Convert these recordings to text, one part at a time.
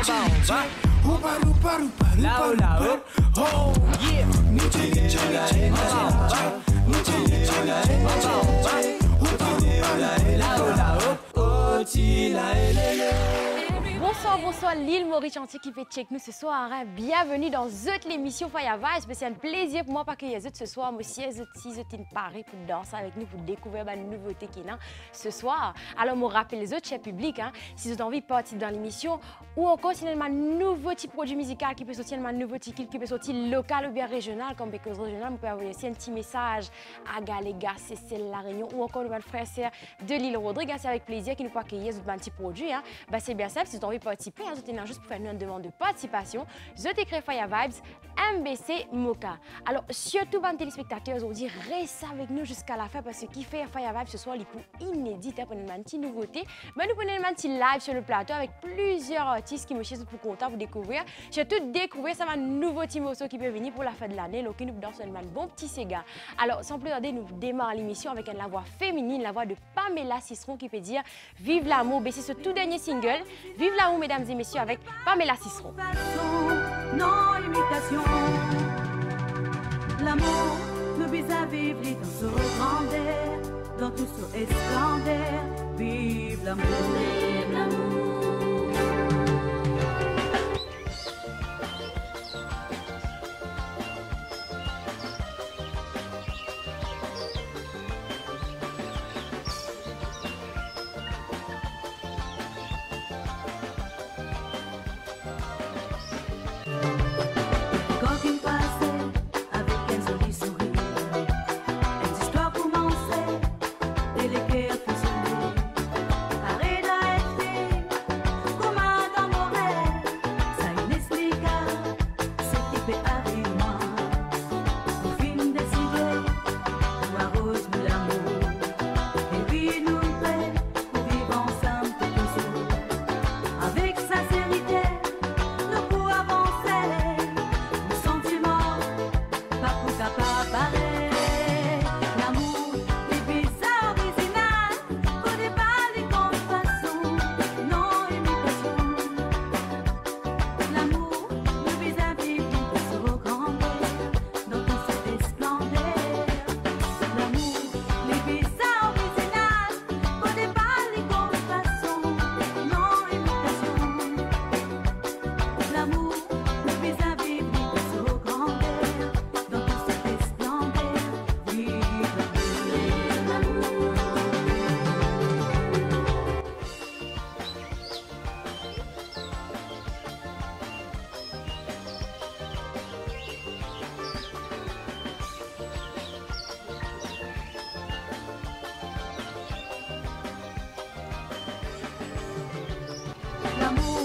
En bas, en bas. Là-haut, là-haut. Oh, yeah. En bas, en bas. En bas, en bas. Là-haut, là-haut. Oh, tila, elele. Bonsoir, bonsoir l'île Maurice Chantier qui fait check nous ce soir. hein. Bienvenue dans Zut l'émission Vibes. C'est un plaisir pour moi parce que Zut ce soir, monsieur Zut si Zut in Paris pour danser avec nous, pour découvrir ma nouveauté qui est là ce soir. Alors, me rappelle Zut, cher public, hein, si vous avez envie de partir dans l'émission ou encore si vous avez un nouveau petit produit musical qui peut sortir, un nouveau ticket qui peut sortir local ou bien régional, comme Because Régional, vous pouvez envoyer aussi un petit message à Galéga, Cécile La Réunion ou encore le frère de l'île Rodrigue. C'est avec plaisir qu'il nous peut accueillir ce petit produit. Hein. Ben, c'est bien simple, si vous avez envie participer, hein, vous êtes là juste pour faire une demande de participation. Je t'écris Fire Vibes, MBC Moka. Alors, surtout, les téléspectateurs, aujourd'hui, restez avec nous jusqu'à la fin parce que qui fait Fire Vibes ce soir, les pour inédit hein, pour une petite nouveauté. Mais nous prenons un petit live sur le plateau avec plusieurs artistes qui me cherchent pour content vous découvrir. Surtout, découvrir ça, un nouveau Timoso qui peut venir pour la fin de l'année. Donc, nous dansons un bon petit Sega. Alors, sans plus tarder, nous démarrons l'émission avec une voix féminine, la voix de Pamela Cicero qui peut dire Vive l'amour. C'est ce tout dernier single. Vive l'amour, mesdames et messieurs, avec Pamela Cicero. façon, non imitation. L'amour nous vise à vivre dans ce grandeur, dans tout ce esplendeur. Vive l'amour. Vive l'amour. L'amour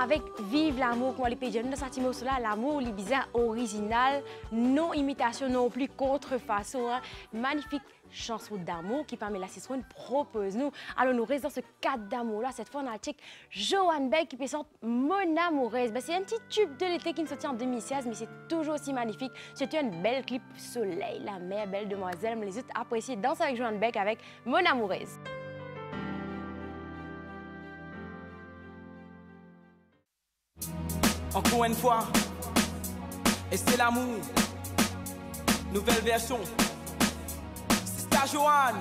avec Vive l'amour, comme les pays dans cette là l'amour, bizarre original, non imitation non plus, contrefaçon, hein. magnifique chanson d'amour qui parmi la saison propose nous. Alors nous restons ce cadre d'amour là. Cette fois on a check Johan Beck qui présente Mon amoureuse. Ben, c'est un petit tube de l'été qui nous sortit en 2016 mais c'est toujours aussi magnifique. C'est un bel clip soleil, la mer, belle demoiselle. Mais les autres apprécier danser avec Johan Beck avec Mon amoureuse. Encore une fois, et c'est l'amour. Nouvelle version. C'est Joanne.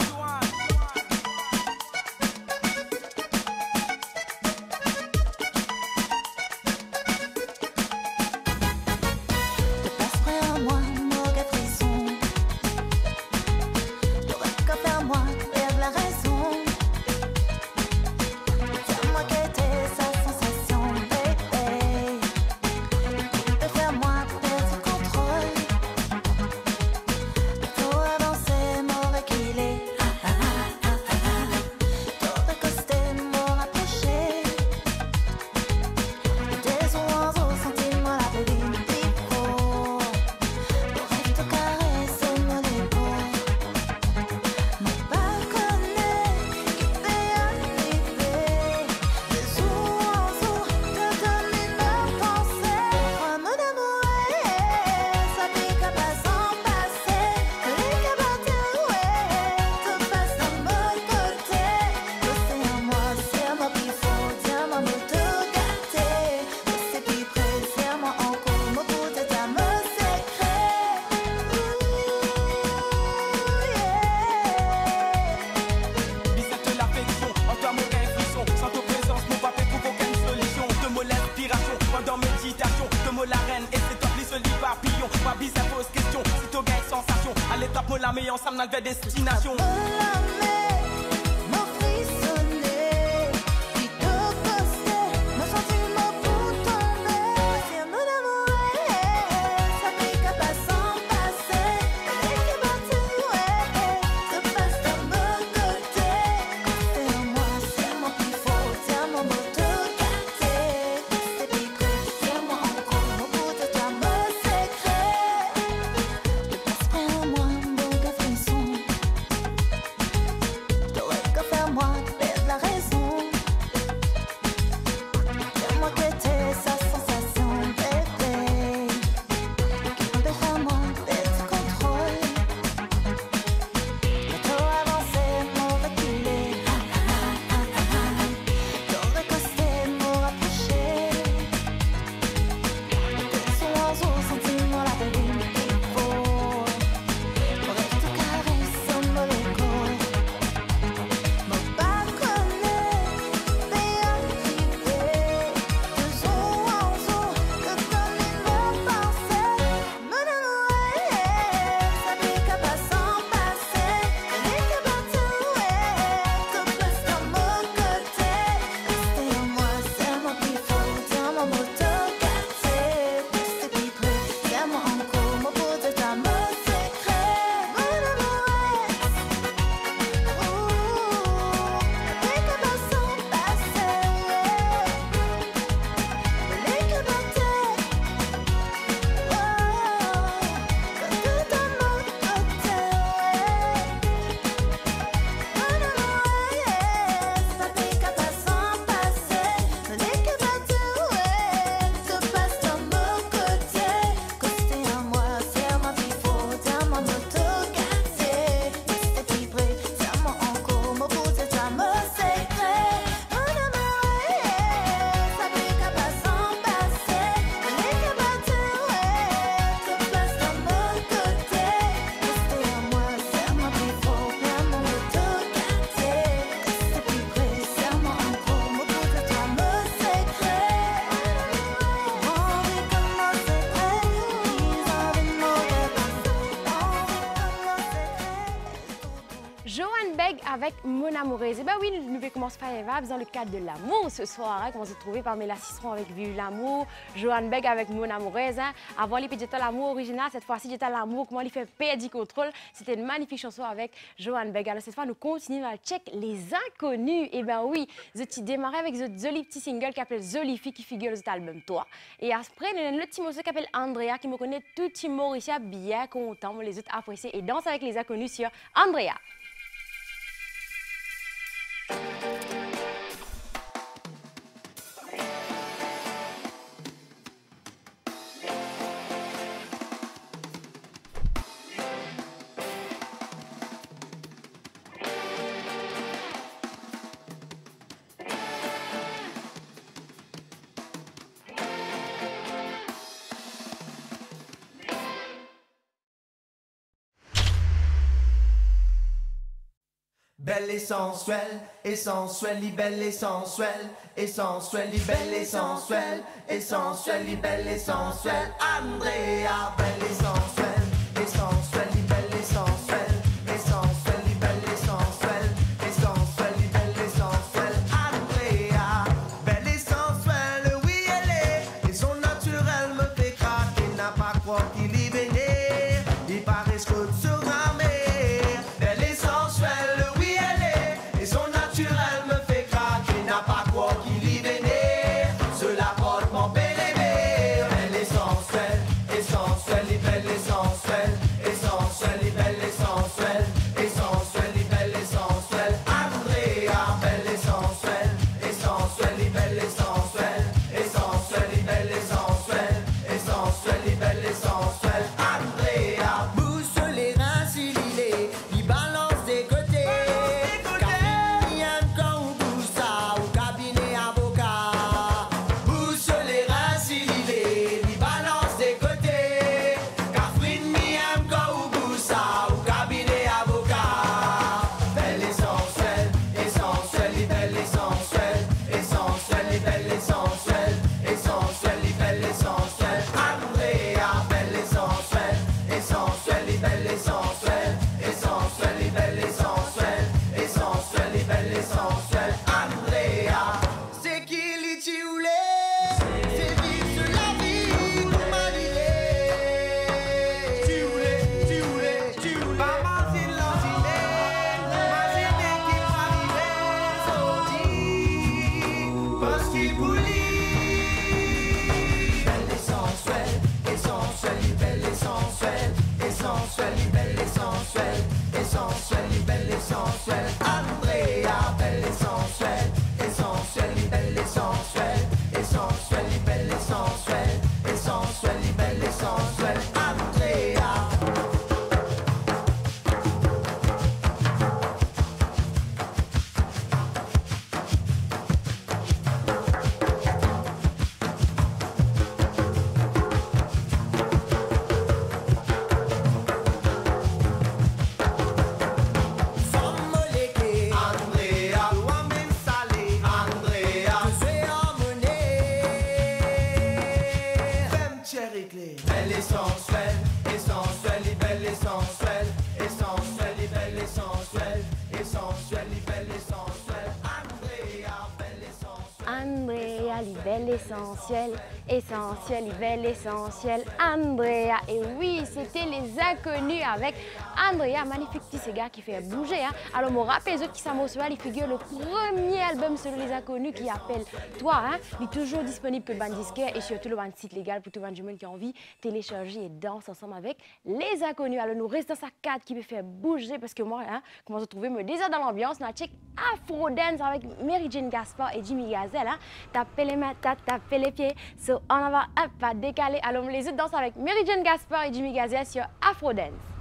Moi la Amoureuse. Et ben oui, nous pouvons commencer par Vibes dans le cadre de l'amour ce soir. Hein, comment se trouver Pamela Cicron avec Vive l'amour, Johan Beg avec Mon Amoureuse. Hein. Avant, les petits l'amour original, cette fois-ci, j'étais l'amour, comment il fait perdre du contrôle. C'était une magnifique chanson avec Johan Beg. Alors cette fois, nous continuons à check les inconnus. Et ben oui, je t'ai démarré avec ce joli petit single qui s'appelle Zolifi qui figure dans cet album Toi. Et après, il y a le petit monsieur qui s'appelle Andrea qui me connaît tout Mauricia bien content, les autres appréciés et danse avec les inconnus sur Andrea. Thank you. Belle et sensuelle, et sensuelle, li belle et sensuelle, et sensuelle, et sensuelle, et Andrea, belle et essentielle, li belle essentielle, Andrea. Et oui, c'était les inconnus avec Andrea, magnifique cigare qui fait bouger. Hein. Alors, mon rappel, qui s'amourent, il figure le premier album sur les inconnus qui appelle Toi. Hein. Il est toujours disponible pour le band disquaire et surtout le band site légal pour tout le monde qui a envie de télécharger et danse ensemble avec les inconnus. Alors, nous restons sa carte qui me fait bouger parce que moi, hein, comment se trouver, me désert dans l'ambiance. On a check Afro Dance avec Mary Jane Gaspard et Jimmy Gazelle. Hein. Taper les mains, ta- taper les pieds, so en avant, hop, pas décaler. Alors, on les autres dansent avec Mary Jane Gaspard et Jimmy Gazelle sur Afro Dance.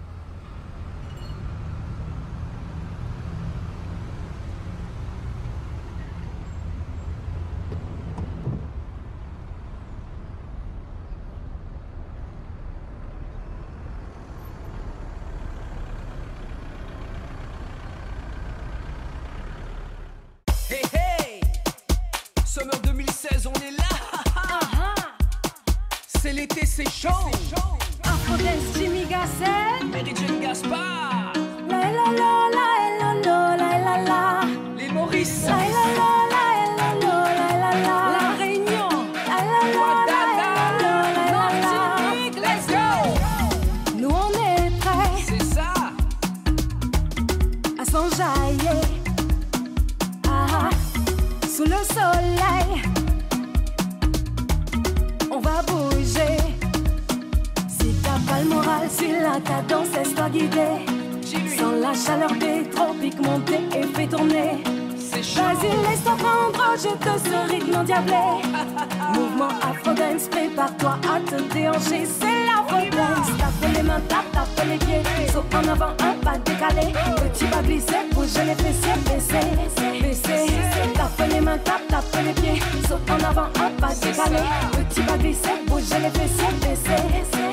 Bouge les fessiers, baisser,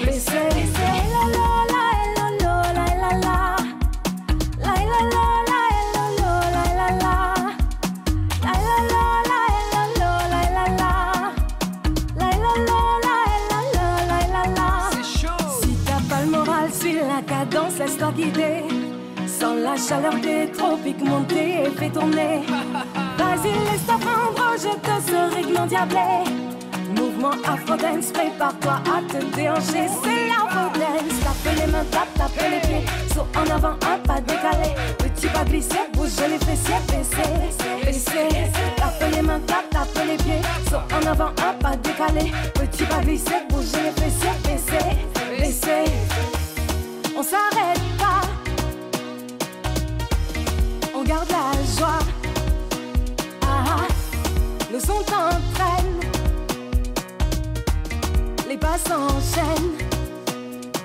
baisser. La la la, la la la la la. La la la la, la la la la la. La la la la la la la la La la la la la la la la C'est chaud Si t'as pas le moral, suis la cadence, laisse-toi guider Sans la chaleur des tropiques monter et fait tourner Vas-y, laisse-toi prendre au jeu de ce Mouvement afro-dance, prépare-toi à te déhancher C'est l'afro-dance Tape les mains, tape, tape les pieds Saut en avant, un pas décalé. Petit pas glissé, bouge les fessiers, baisser, baisser Tape les mains, tape, tape les pieds Saut en avant, un pas décalé. Petit pas glissé, bouge les fessiers, baisser, baisser On s'arrête pas. On garde la joie. Ah, ah. Le son t'entraîne Les pas s'enchaînent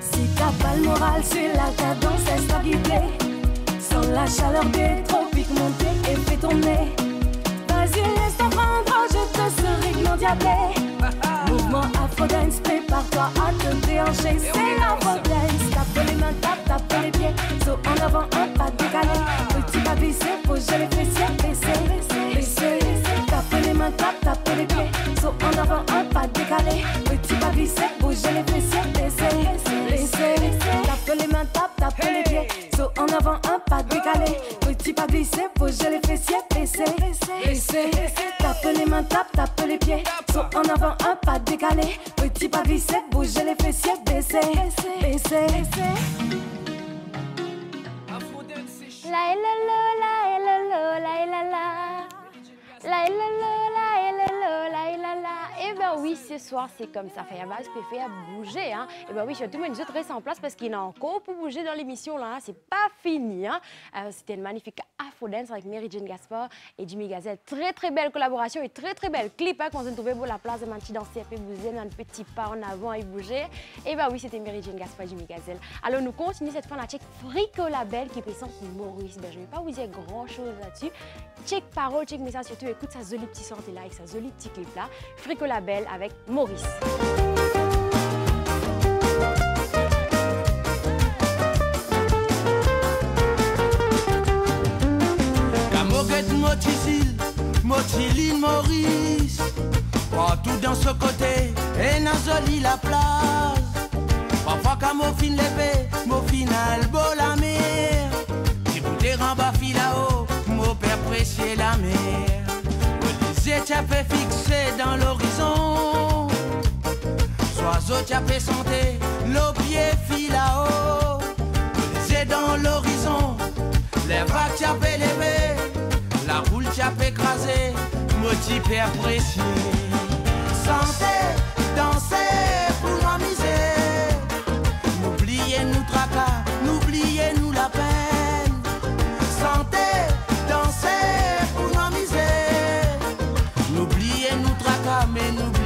Si t'as pas le moral sur la cadence, laisse-toi guider Sans la chaleur des tropiques monter et fait tourner Vas-y, laisse-toi prendre de ce rythme endiablé Mouvement afro-dance, prépare-toi à te déhancher. C'est l'afro-dance Tape les mains, tape, tape les pieds. Saut en avant, un pas décalé. Petit pas glissé, bouge les fessiers Baisser, baisser Tape les mains, tape, tape les pieds. Saut en avant, un pas décalé Petit pas glissé, bouge les fessiers Baisser, baisser Tape les mains, tape, tape les pieds Saut en avant, un pas décalé Petit pas glissé, bouge les fessiers Tape les mains, tape, tape les pieds Saut en avant, un pas décalé Petit pas glissé, bouge les fessiers Baisser, baisser Afro-dance, c'est chaud La la la la la la la la la la la la la ben oui, ce soir c'est comme ça. Fait base peut faire bouger hein. Eh ben oui, je vais tout le monde rester en place parce qu'il a encore pour bouger dans l'émission là. hein. C'est pas fini hein. Euh, C'était une magnifique Afro Dance avec Mary Jane Gaspard et Jimmy Gazelle. Très très belle collaboration et très très belle clip hein, qu'on s'est trouvé pour la place de Manchi danser et bouger, un petit pas en avant et bouger. Eh ben oui, c'était Mary Jane Gaspard et Jimmy Gazelle. Alors nous continuons cette fois la check Frico Label qui présente Maurice. Ben, je vais pas vous dire grand chose là-dessus. Check parole, check message, surtout écoute sa jolie petite sortie là avec sa jolie petit clip là. Frico Label avec Maurice. Maurice. Partout dans ce côté, et Nazoli la place. Parfois, quand mon fin levé, mon final beau la mer. Si vous les rembas là-haut, mon père précieux la mer échappé fixé dans l'horizon. Soiseau échappé santé, l'eau pied fil là-haut. C'est dans l'horizon, les vagues échappé levées, la roule échappé écrasée, motif apprécié. Santé, danser pour moi. amenu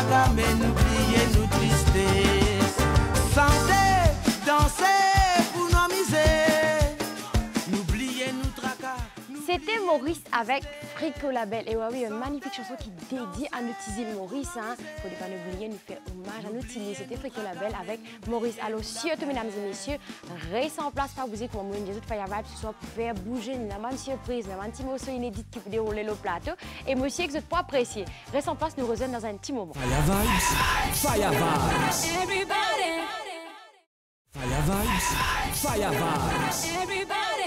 Nous tracas, mais n'oubliez nous tristesse. Santé, danser pour nos misères. N'oubliez nous tracas. C'était Maurice avec Frico Label. Et ouais, oui, une magnifique chanson qui dédie à île Maurice. Hein. Faut pas oublier, nous faire hommage à île. C'était Frico Label avec Maurice. Alors, surtout, mesdames et messieurs, restez en place, pas vous pour moi, des autres Fire Vibes, ce soit pour faire bouger, une même surprise, une petit morceau inédit qui peut dérouler le plateau. Et monsieur, que vous êtes pas apprécié. Restez en place, nous rejoignons dans un petit moment. Fire Vibes, Fire Vibes, Fire Vibes, Fire Vibes.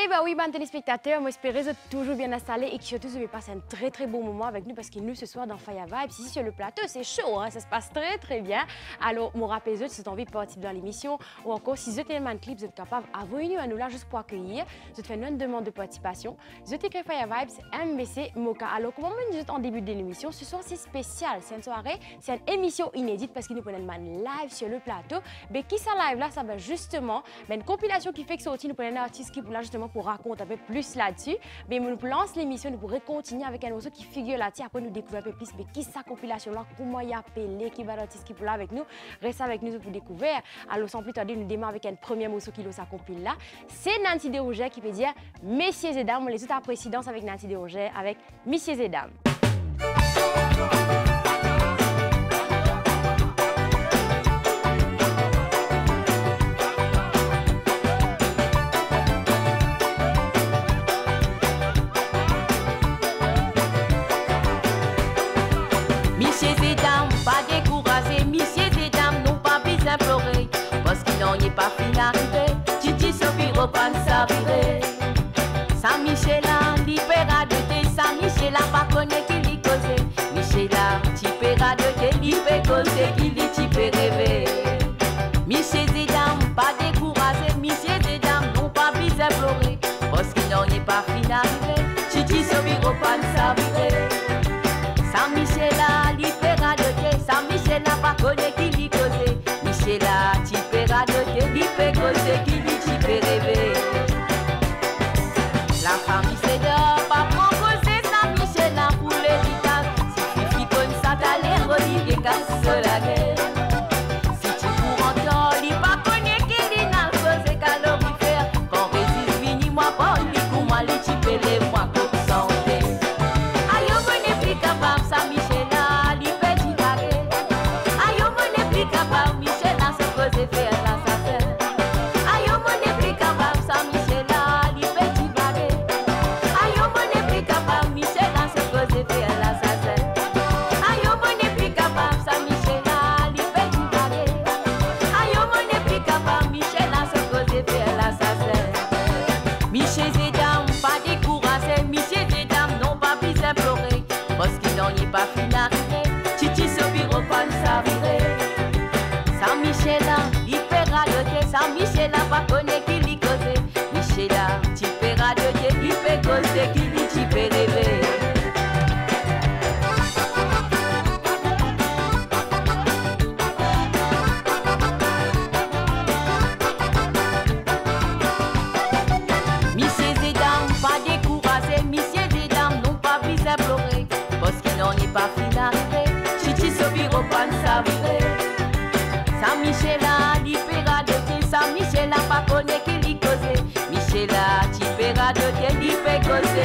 Eh bien oui, bon téléspectateurs, moi j'espère que vous êtes toujours bien installés et que surtout vous avez passé un très très bon moment avec nous parce que nous ce soir dans Fire Vibes, ici sur le plateau, c'est chaud, hein, ça se passe très très bien. Alors, mon rappel, si vous avez envie de participer dans l'émission ou encore si vous êtes un clip, vous êtes capable d'envoyer nous à nous là juste pour accueillir. Vous faites une demande de participation. Vous êtes écrit Fire Vibes, MBC, Moka. Alors, comme on dit en début de l'émission, ce soir c'est spécial, c'est une soirée, c'est une émission inédite parce que nous prenons une live sur le plateau. Mais qui ça live là, ça va justement, ben, une compilation qui fait que sorti, nous prenons un artiste qui est là justement pour raconter un peu plus là-dessus. Mais nous lance l'émission, nous pourrons continuer avec un morceau qui figure là-dessus. Après, nous découvrir un peu plus, mais qui sa compilation là, comment il a appelé, qui va l'artiste qui est là avec nous? Restez avec nous pour découvrir. Alors, sans plus tarder, nous démarrons avec un premier morceau qui sa compile là. C'est Nancy Desrouget qui peut dire Messieurs et dames. On les autres après avec Nancy Desrouget avec Messieurs et dames. Pleurer, parce qu'il n'en est pas fini d'arriver. Titi Sophie reprend sa virée. Saint-Michel-là, l'hypera de thé, Saint-Michel-là, pas connaît qui l'y causé. Michel-là, t'hypera de thé, l'hypé causé, qui l'y t'hypé rêvé. Messieurs et dames, pas découragés, messieurs et dames, non pas besoin pleurer, parce qu'il n'en est pas fini d'arriver. Titi Sophie reprend sa virée. Saint-Michel-là, l'hypera de thé, Saint-Michel-là, pas connaît l'hypé causé, good.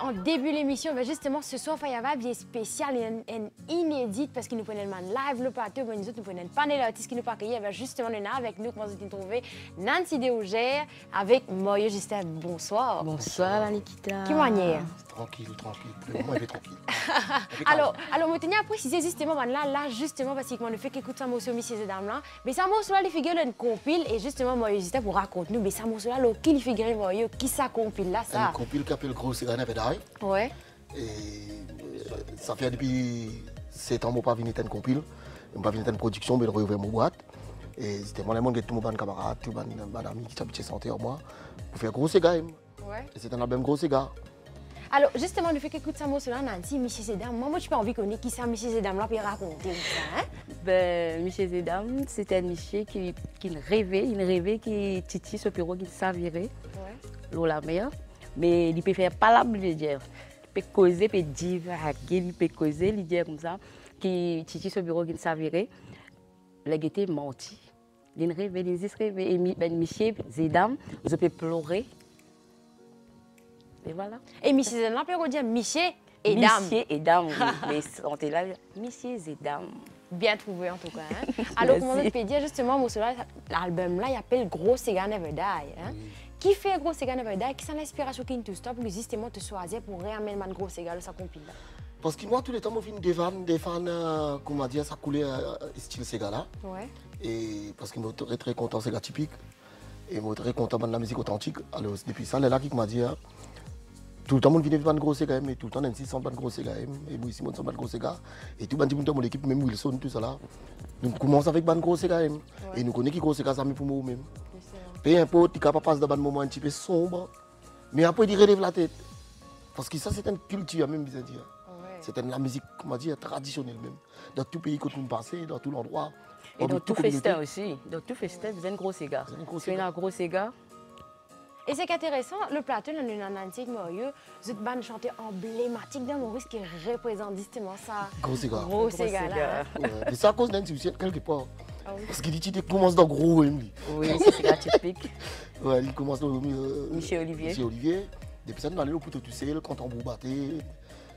En début de l'émission, ben justement, ce soir, il y avait bien spécial et, et inédit parce qu'il nous prenait le man live, le plateau, ben nous autres, nous prenons le panel d'artistes qui nous pas accueillis. Ben justement, on est avec nous, comment vous trouvé Nancy Déogère avec Moyo Justin. Bonsoir. Bonsoir, Nikita. Qui manière Tranquille, tranquille. Le moment, il est tranquille. Alors, alors, je tenais à préciser justement, ben là, là, justement, parce qu'on ne fait qu'écouter ça, monsieur, monsieur, ces dames-là. Mais ça, là, les figures une compile, et justement, moi, Justin, pour raconter nous, mais ça, morceau là, le- qui les figure, Moyo, qui ça compile là, ça? Compil qui appelle Gros Cigane Vedaille. Ouais. Et euh, ça fait depuis 7 ans que je pas venu une compil. Je pas venu une production, mais je réouvert mon boîte. Et c'était moi, le tout mon camarade, tout mon ami qui habitait santé en moi, pour faire Gros Cigane. Ouais. Et c'est un album Gros Cigare. Alors, justement, le fait qu'écoute ça, morceau là, Nancy, monsieur, ces dames, moi, moi, je pas envie qu'on ait qui ça, monsieur, ces dames-là, puis raconter ça, hein Ben, Michel Zedam, c'était un Michel qui, qui rêvait, il rêvait que Titi, ce bureau, qui s'avirait, Ouais. l'eau la mer. Mais il peut faire pas la de dire. Il peut causer, il peut divaguer, il peut causer, il dit comme ça, que Titi, ce bureau, qui s'avirait, il a été menti. Il rêvait, il dit rêvait. Et ben, Michel Zedam, je peux pleurer. Et voilà. Et monsieur, ces dames-là, peut dire monsieur et dame. Michel et dame, oui. Mais on était là, Michel Zedam. Bien trouvé, en tout cas. Hein? Alors, comment on peut dire, justement, là, l'album-là, il appelle Gros Sega Never Die. Hein? Qui fait Gros Sega Never Die? Qui c'est l'inspiration qui nous stop, pour justement te choisir pour réamener le Gros Sega, ça compile là? Parce que moi, tous les temps, je fais des fans, des fans, euh, comment dire, ça coulait euh, style Sega là. Ouais. Et parce que je suis très, très content, c'est typique. Et je suis très content de la musique authentique. Alors, depuis ça, là, qui m'a dit, hein, tout le temps, on vient de gros Sega, mais tout le temps, Nancy sent de gros Sega, et moi ici, on sent de gros Sega. Et tout le monde, mon équipe, même Wilson, tout ça là. Nous commençons avec ban gros Sega, et nous connaissons qui gros Sega, ça met pour moi même. Peu importe, il passer dans un moment un petit peu sombre, mais après, il relève la tête. Parce que ça, c'est une culture, même, bien dire. C'est une- la musique, comment dire, traditionnelle même. Dans tout pays que nous passons, dans tout l'endroit. Et dans tout festin aussi. Dans tout festin, vous avez un gros cigare. Vous un gros Et c'est qu'intéressant, le plateau dans le Nancy Morio, c'est une bande chantée emblématique d'un Maurice qui représente justement ça. Gros Sega. Gros mais c'est à cause d'un suicide quelque part. Ah oui. Parce qu'il dit qu'il commence dans gros. Oui, c'est cigare typique. Ouais, il commence dans euh, Michel Olivier. Michel Olivier. Depuis ça, nous allons au poteau tout seul, quand on batté,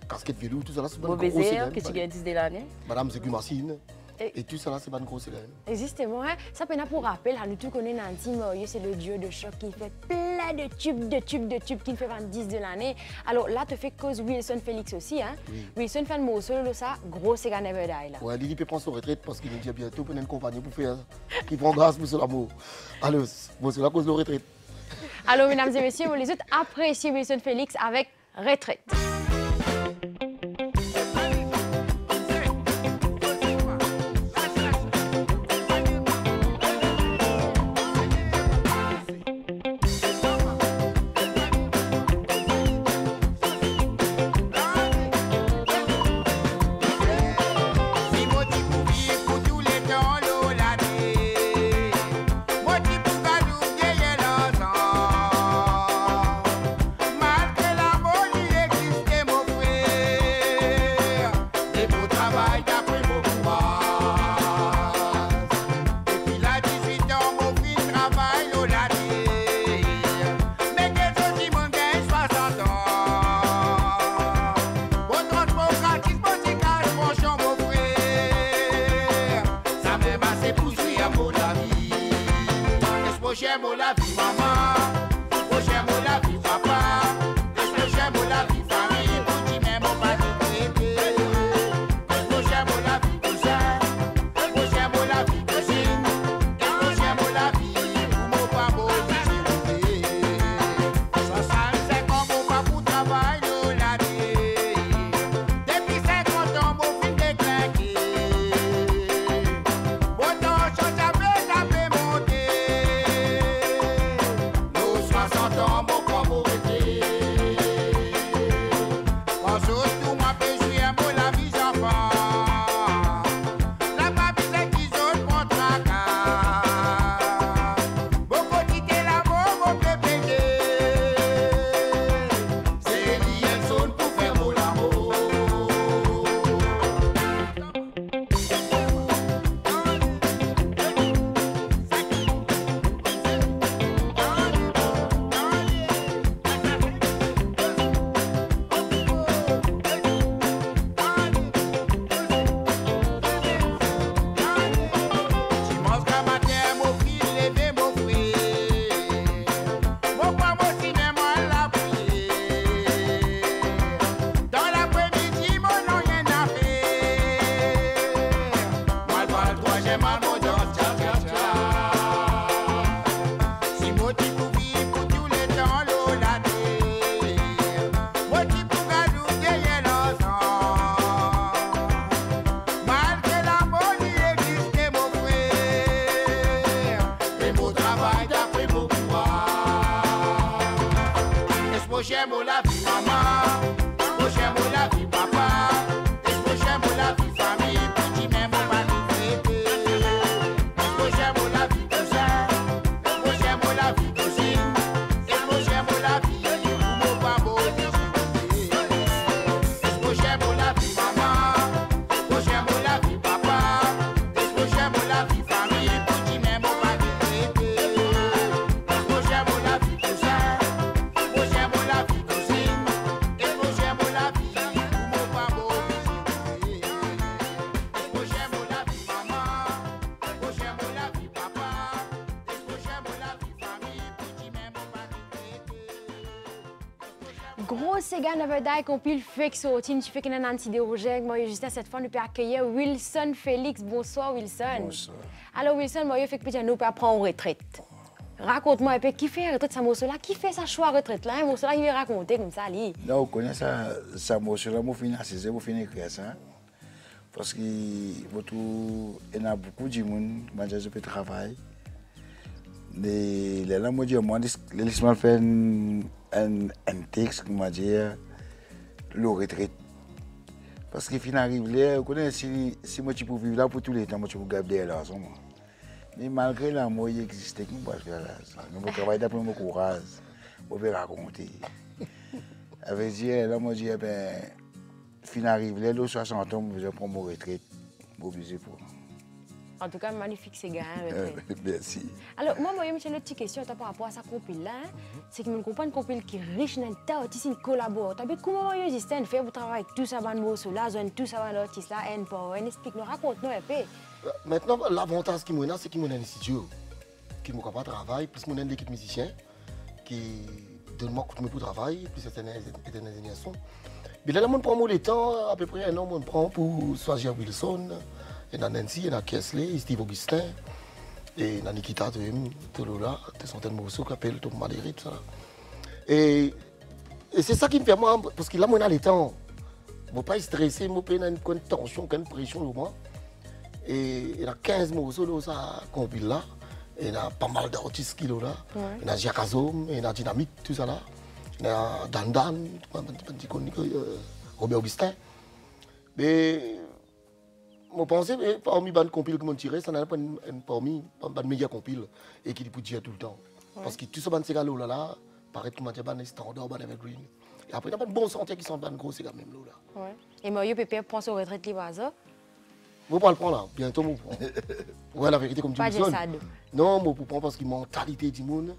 casquette vélo, tout ça Beau baiser, que tu gagnes 10 de l'année? Madame Zégumassine. Et- Et tout ça là, c'est pas un gros Sega. hein. Et justement, hein, ça peut pour rappel, à nous tous connaissons Morio, c'est le duo de choc qui fait plein de tubes, de tubes, de tubes, qui fait 10 de l'année. Alors là, tu fais cause Wilson Félix aussi. Hein? Wilson fait un morceau, là, ça, gros Sega Never Die. Là. Ouais, Lily peut prendre son retraite parce qu'il nous dit bientôt pour une compagnie pour faire, qui prend grâce pour son amour. Alors, bon, c'est la cause de la retraite. Alors, mesdames et messieurs, vous les autres appréciez Wilson Félix avec Retraite. Mon vie. Est-ce que j'aime la vie, maman? Que j'aime la vie, Espoche mo la vi Die compile fait que sorti, tu fais que Nancy Desroger, moi juste cette fois nous peut accueillir Wilson Félix. Bonsoir Wilson. Bonsoir. Alors Wilson, moi je fais que peut nous peut prendre en retraite. Raconte-moi un peu qui fait retraite ça morceau là, qui fait sa choix retraite là, un là il veut raconter comme ça lui. Là, on connaît ça, là, moi, finis à 16 moi, finis écrire ça. Parce que, il y a beaucoup de monde, je peux travailler. Mais, là, moi, je je laisse-moi faire un, un, un texte, comment dire, le retraite. Parce que, fin arrive là, vous si, si moi, tu peux vivre là pour tous les temps, moi, tu peux garder là, ensemble. Mais malgré la il existe, qui me faire là. Nous travaillons d'après mon courage, on peut raconter. Avec dire, là, moi, je dis, eh ben, fin arrive là, le 60 ans, je prends mon retraite, mon musée pour. En tout cas, magnifique Sega hein, retraite. Merci. Alors, moi, moi, j'ai une petite question par rapport à sa compil là. hein. C'est que je comprends une compil qui est riche dans le d'artistes qui collaborent. T'as vu comment il existe un fait pour travailler avec tout ça, ban morceau là, zone tout ça, ban artiste là, un power, explique-nous, raconte-nous un peu. Maintenant, l'avantage qui m'a, c'est qu'il m'a un studio, qui m'a pas travail, plus mon une équipe musicien, qui donne moi coup de pour travail, plus c'est un ingénieur son. Mais là, on prend le temps, à peu près un an, on prend pour Swagia Wilson, et dans Nancy, et dans Kesley, Steve Augustin, et dans Nikita, tout là, des centaines de morceaux qui appellent tout ça. Et, et c'est ça qui me fait moi, parce que là, on a le temps. Je ne pas stressé, je ne pas une une tension, une pression au moins. Et il y a 15 morceaux là, ça compile là. Et il y a pas mal d'artistes qui sont là. Il y a Jacques Azom, il y a Dynamite, tout ça là. Il y a Dan Dan, euh, Robert Augustin. Mais je pense que parmi les compiles que je tiré, ça n'a pas parmi les méga compiles et qui peut dire tout le temps. Parce que tout ce bande là là, là, paraît que je suis standard, ban evergreen. Et après, il y a pas de bons sentiers qui sont gros, c'est quand même là. Ouais. Et Mario Pépé prend son retraite libre à ça. Vous pas le prendre là, bientôt vous. Ouais, la vérité comme tu deux. Non, moi pour prendre parce que la mentalité du monde,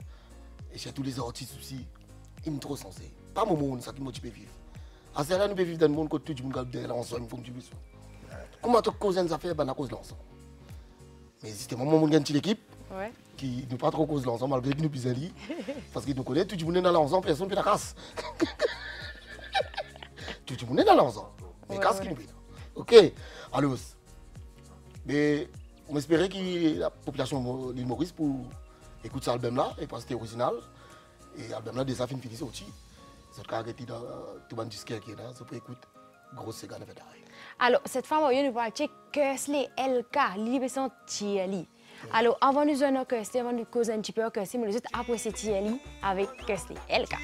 et chez tous les artistes aussi, ils me trop sensés. Pas mon monde, ça qui me peut vivre. À ce là nous vivre dans le monde que tout le monde garde derrière l'ensemble, comme tu veux. Comment tu causes des affaires, ben à cause de l'ensemble. Mais c'était mon monde qui a une équipe Ouais. qui ne pas trop cause de l'ensemble, malgré que nous puissions. Parce que nous connaissons tout le monde dans l'ensemble, personne ne peut la casse. tout le monde est dans l'ensemble. Mais casse qui nous fait. Ok, alors, mais on espérait que la population de l'île Maurice pour écouter cet album-là, et parce que c'était original. Et l'album-là, déjà, fin fini sorti. C'est le cas arrêté dans tout le disque qui est là, ça peut écouter. Gros Sega Never Die. Alors, cette femme, on nous parle de Kesley LK, Libre son. Alors, avant nous donner Kesley, avant de causer un petit peu Kesley, mais nous autres c'est Thierry avec LK.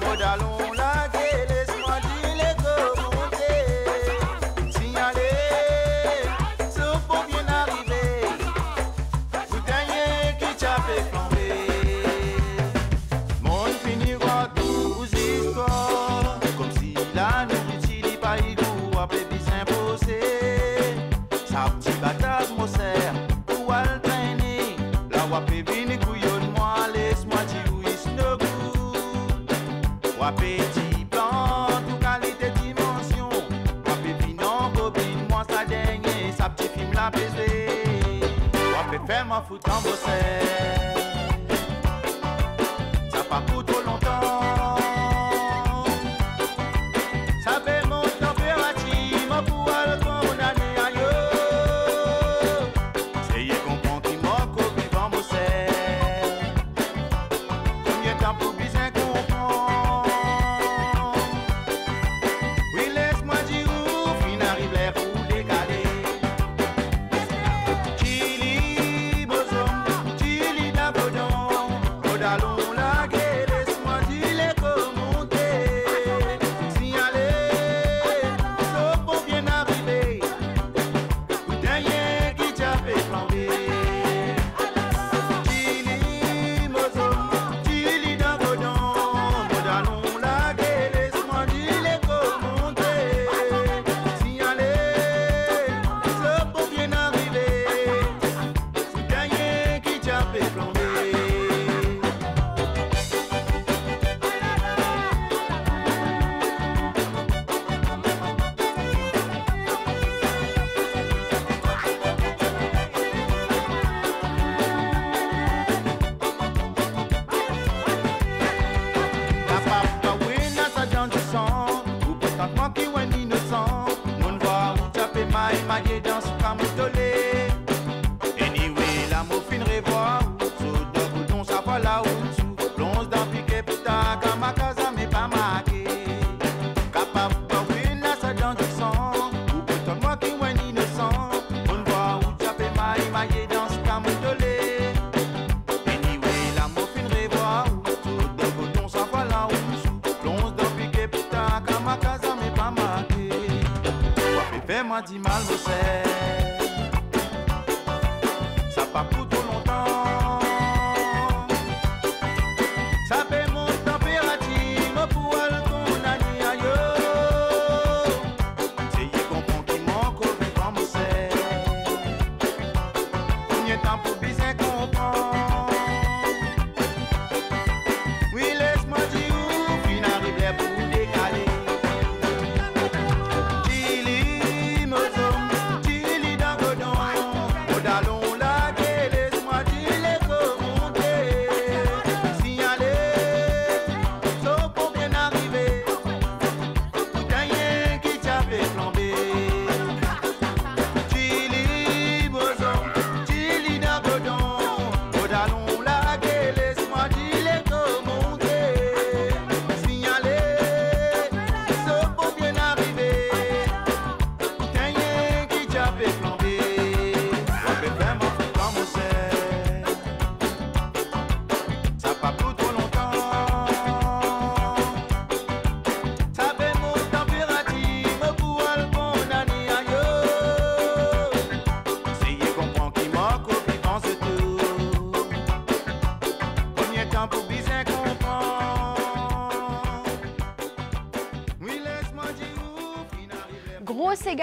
Modalon Wapé fait ma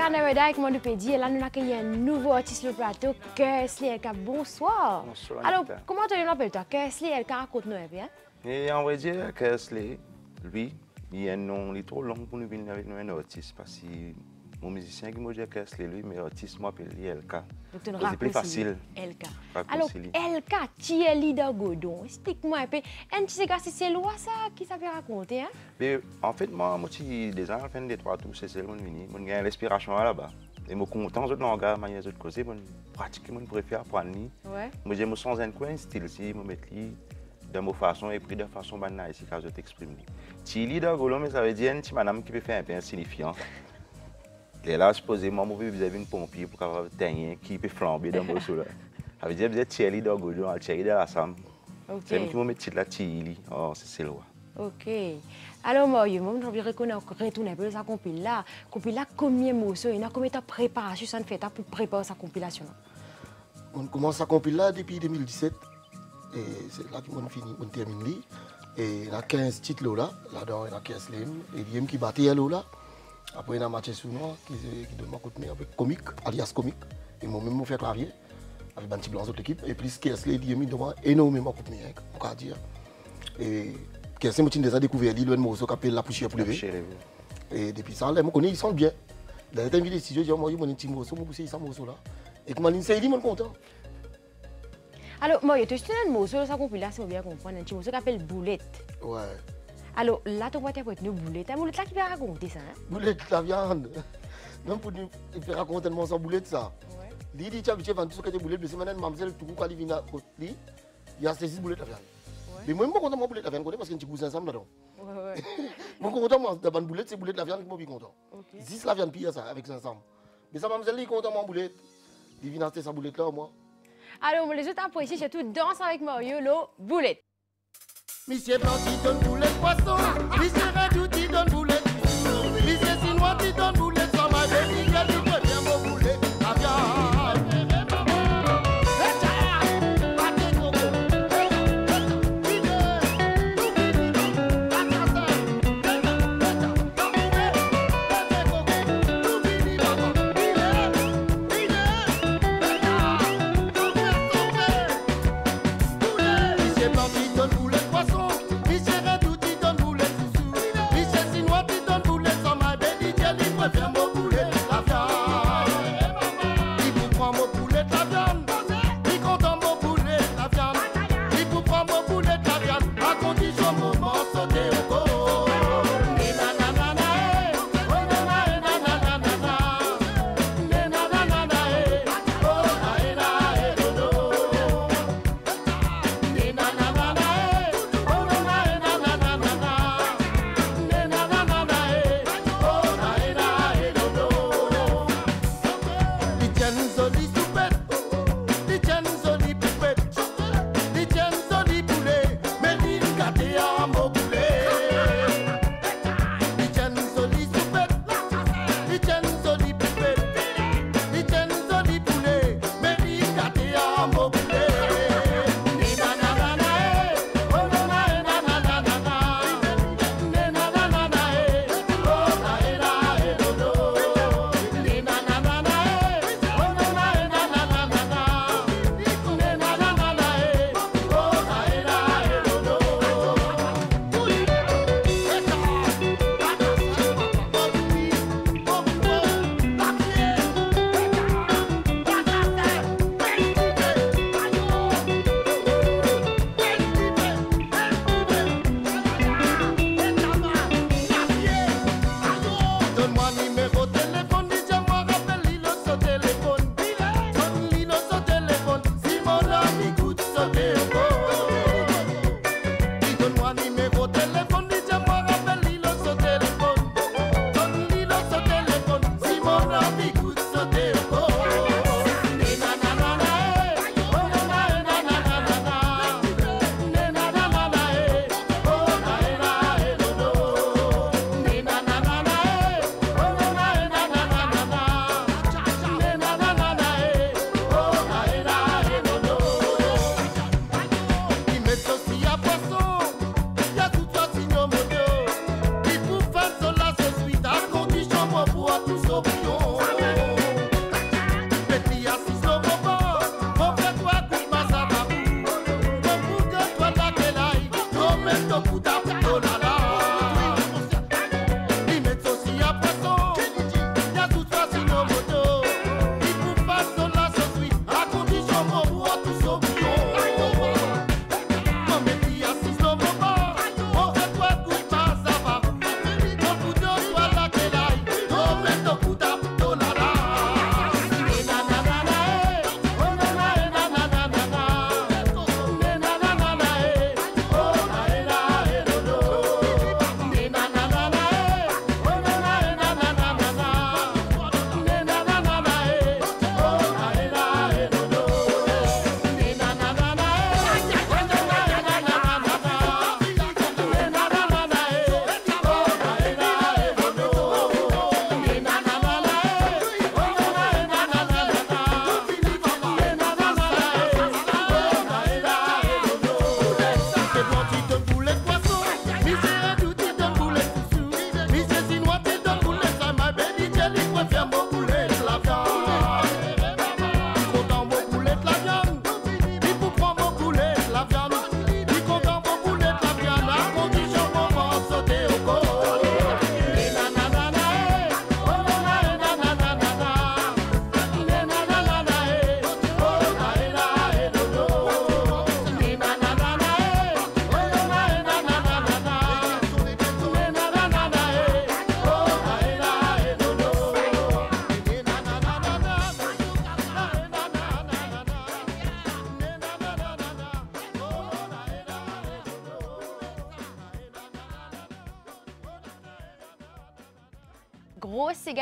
Sega Nevada avec mon pédi. Et là, nous accueillons un nouveau artiste sur le plateau, Kesley Elka. Bonsoir. Bonsoir, Alors, comment tu l'appelles toi? Kesley Elka, raconte-nous peu. Hein? Et on va dire Slay, lui, il a un nom il est trop long pour nous venir avec nous un artiste. Parce que mon musicien qui m'a dit que Slay, lui, mais artiste, moi, appelle LK. Tu C'est plus facile. Raccourci Alors. Elka, tu es leader Godon? Explique-moi un peu. Un petit gars, c'est loi ça qui ça peut raconter. Hein? Mais en fait, moi, moi, j'ai déjà fait des trois tours, c'est mon venu. Mon gars, l'inspiration là-bas. Et moi, content, je langage, manière de causer, mon pratique, mon préfère apprendre. Ouais. Moi, j'aime sans un coin style, si, moi, mettre de ma façon et puis de façon banale, ici, quand je t'exprime. Tu leader Golon, mais ça veut dire une madame qui peut faire un peu insignifiant. Et là, supposément, avez une pompier pour avoir un qui peut flamber dans mon sous là. Ça veut dire, vous êtes Thierry de la Sam. Ok. Mis titre là, Thierry. Oh, c'est c'est loi. Ok. Alors, moi, je me suis retourner peu sa compil là. Compil là, combien de morceaux il y a combien de préparation ça fait pour préparer sa compilation? On commence à compiler là depuis 2017. Et c'est là qu'on finit, on termine. Et il y a 15 titres là. Là-dedans, il y a 15 slim. Et il y a un qui battait là. Après, il y a Mathieu Sounois qui, qui donne ma contenu avec comique, alias comique. Et moi-même, je fais clavier avec un petit blanc de l'équipe. Et puis, il y a mis devant énormément de contenu, hein, on peut dire. Et Kesley, moi, j'ai déjà découvert l'île, un morceau qui s'appelle La Poussière pour lever. Et depuis ça, je connais, ils sont bien. Dans les invités studio, j'ai dit, moi, j'ai un petit morceau, je vais ça morceau là. Et comme il dit, je suis content. Alors, moi, je te suis un morceau de sa compilation, bien comprendre, un petit morceau qui s'appelle Boulette. Ouais. Alors, là, tu vas interpréter une boulette. Un boulette là qui va raconter ça. Hein? Boulette, la viande. Même pour nous il fait raconter tellement sans boulette ça. Lui dit, tu vas tout ce que tu boulette, mais c'est maintenant, mademoiselle, tout quoi, il vient il y a saisi boulette la viande. Mais moi, je suis content de mon boulette la viande, parce qu'il y a un petit cousin ensemble ouais. Moi, je suis content, d'avoir une boulette, c'est boulette la viande, je suis content. Si c'est la viande pire, ça, avec ça ensemble. Mais ça, mademoiselle, il est content de mon boulette. Il vient acheter sa boulette là, moi. Alors, les autres apprécient surtout Danse avec Mario, le boulette. Monsieur Blanc qui donne boulette poisson Monsieur Redou qui donne boulette Monsieur Sinois qui donne boulette Sans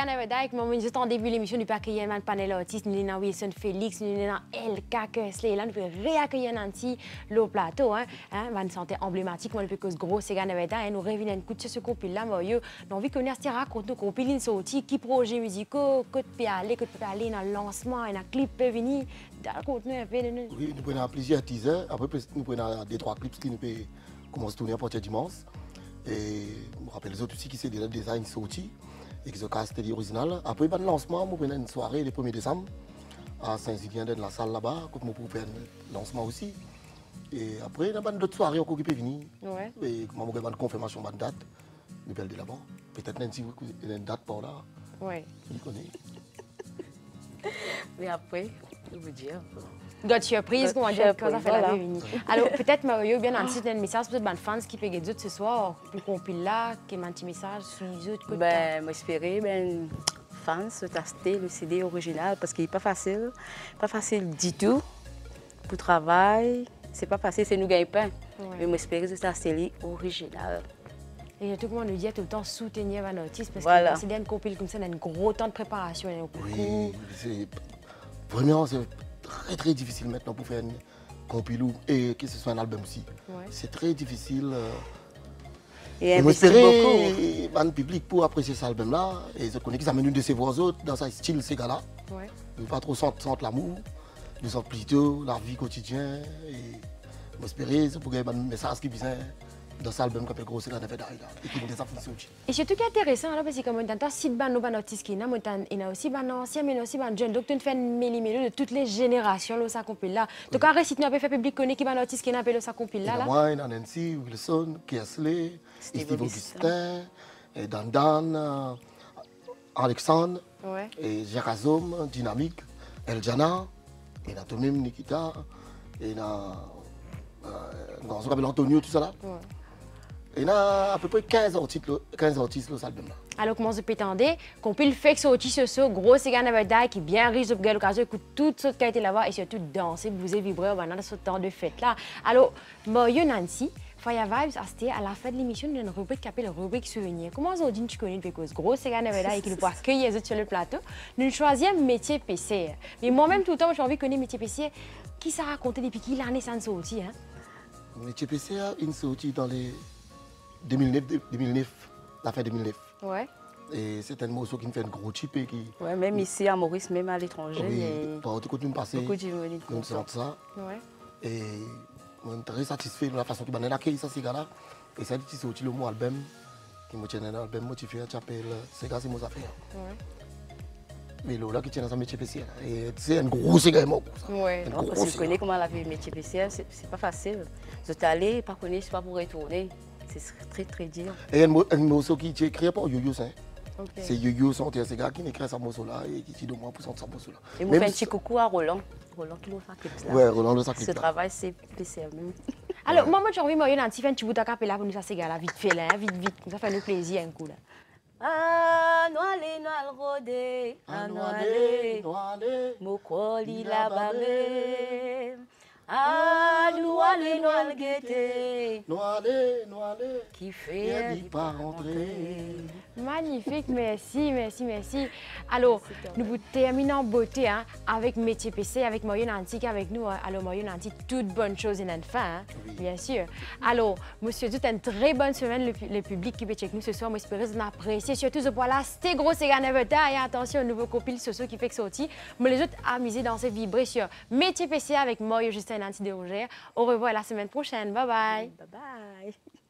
Sega Nevedijk, maar juste en début l'émission, nous accueillir un panel artiste, nous avons Wilson Félix, nous avons LK Kessley, là nous pouvons réaccueillir Nancy le plateau, hein, hein, une santé emblématique, moi, parce que Grosse Sega Nevedijk, nous revenons un coup de ce compil là, moi, nous envie qu'on ait raconte nous compil une sortie, qui projet musicaux, que peut aller, que peut aller dans le lancement, dans le clip peut venir, raconte-nous un peu de nous. Oui, nous prenons plusieurs teasers. Après, nous prenons des trois clips qui nous commencer à tourner à partir dimanche. Et je me rappelle les autres aussi qui sont déjà design sorti sont castés original. Après, ben, le lancement, nous prenons une soirée le 1er décembre à Saint-Julien dans la salle là-bas, comme nous pouvons faire un lancement aussi. Et après, il y a d'autres soirées qui peuvent venir. Ouais. Et comment on une confirmation de date, nous prenons de là-bas. Peut-être une date par là, Ouais. qui connaît. Mais après, je vous dire. God surprise, comment dire, quand ça fait la venir. Alors, peut-être, Mario, bien un petit message, peut-être, ben, fans qui peuvent dire ce soir, plus là, qui m'a un petit message sur les autres. Ben, moi, espérer, ben, fans, d'acheter le CD original parce qu'il n'est pas facile. Pas facile du tout. Pour travail, c'est pas facile, c'est nous gagne pain. Ouais. Mais moi, espérer que c'est original. Et tout le monde nous dit tout le temps soutenir un artiste parce Voilà. que c'est un compil comme ça, a un gros temps de préparation. Oui, c'est vraiment c'est très très difficile maintenant pour faire un compilou et que ce soit un album aussi. Ouais. C'est très difficile. euh, Et investir espérer un public pour apprécier cet album-là. Et je connais qu'ils amènent une de ses voix autres dans ce style, ces gars-là. Ouais. Ne pas trop sentir sentir l'amour, ils sentent plutôt la vie quotidienne. Et qu'il y ait un message qui vient cet album qui s'appelle Gros Ségat Never Die, là, et qui nous désaffecte aussi. Et surtout qui est intéressant, là, parce que comme on entend si ban nos artistes qui ont, il y a aussi ban anciens, mais aussi ban jeunes. Donc, tu fais de toutes les générations, là, ça compile là. Donc, nous avons fait public qui ça compile là, moi, Nancy, Wilson, Kesley, Steve Augustin. Et Dan Dan, euh, Alexandre, Ouais. et Dynamique, Eljana, et Nikita, et euh, Antonio, tout ça là. Ouais. Et il y a à peu près 15 artistes, là, 15 artistes dans cet album-là. Alors, comment se pétendait, compile fait que sorti ce saut, gros Sega Never Die, qui bien riche de l'occasion, écoute toute cette qualité là-bas, et surtout danser, bouger, vibrer, pendant ce temps de fête là. Alors, Mario Nancy, Fire Vibes, a c'était à la fin de l'émission, une rubrique qui s'appelle la rubrique souvenir. Comment ça, tu connais parce que gros Sega Never Die, qui nous peut accueillir sur le plateau, nous choisissons métier PC. Mais moi-même, tout le temps, j'ai envie de connaître métier PC. Qui ça raconté depuis qui l'année ça sorti, hein? Mais TPC a une sortie dans les 2009, 2009, la fin 2009. Ouais. Et c'est un morceau qui me fait un gros chip et qui. Ouais, même ici à Maurice, même à l'étranger. Oui, et par contre, nous passer. Beaucoup de ça. Ouais. Et on est très satisfait de la façon qu'ils m'ont accueilli ça, ces gars-là. Et ça, c'est sorti le mot album, qui m'a tient un album motivé, qui s'appelle C'est gars, c'est mon affaire. Ouais. Mais là, qui tient dans un métier spécial. Et c'est un gros Non, gros parce que je connais comment la vie métier PCR, c'est pas facile. Je suis allé, pas connaître, c'est pas pour retourner. C'est très très dur. Et un, mo- un morceau qui est écrit par Yo-Yo, c'est. Ok. C'est Yo-Yo, c'est c'est gars qui écrit ce morceau-là et qui dit de moi pour ce morceau-là. Et Même fais un petit coucou à Roland. Roland qui fait clip là. Ouais, Roland le fait clip Ce là. travail, c'est même. Alors, moi, moi, j'ai envie de faire un petit bout à capella pour nous, ça, ces gars-là, vite fait, là, hein, vite, vite. Ça fait nous plaisir un coup, là. Ah, ah, Ah, noale, noal gete, noale, noale, qui fait dit pas rentrer. Magnifique, merci, merci, merci. Alors, nous vous terminons en beauté hein, avec Métier PC, avec qui est avec nous. hein. Alors, Mario Nancy, toute bonne chose et une fin, hein, bien sûr. Alors, monsieur, toute une très bonne semaine, le, le public qui peut checker nous ce soir. J'espère que vous appréciez. Surtout, ce point-là, c'était gros, c'est Die. Et attention au nouveau copil, soir qui fait que sortir. Mais les autres, amusez, danser, vibrer sur Métier PC avec Mario Justin Nancy de. Au revoir la semaine prochaine. Bye bye. Bye bye.